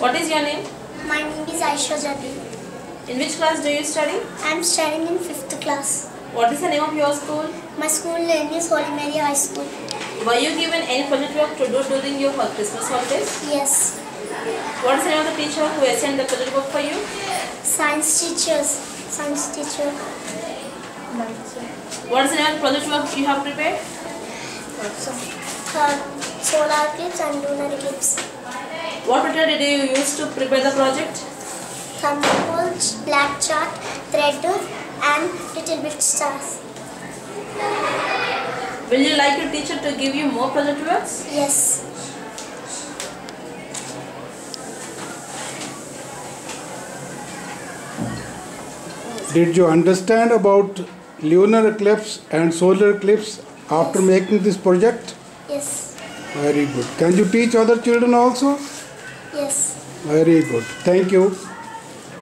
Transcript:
What is your name? My name is Aisha Jabi. In which class do you study? I am studying in 5th class. What is the name of your school? My school name is Holy Mary High School. Were you given any project work to do during your Christmas holidays? Yes. What is the name of the teacher who assigned the project work for you? Science teachers. Science teacher. What is the name of the project work you have prepared? Uh, solar eclipse and lunar eclipse. What material did you use to prepare the project? Thermocol, black chart, thread and little bit stars. Will you like your teacher to give you more project works? Yes. Did you understand about lunar eclipse and solar eclipse after making this project? Yes. Very good. Can you teach other children also? Yes. Very good. Thank you.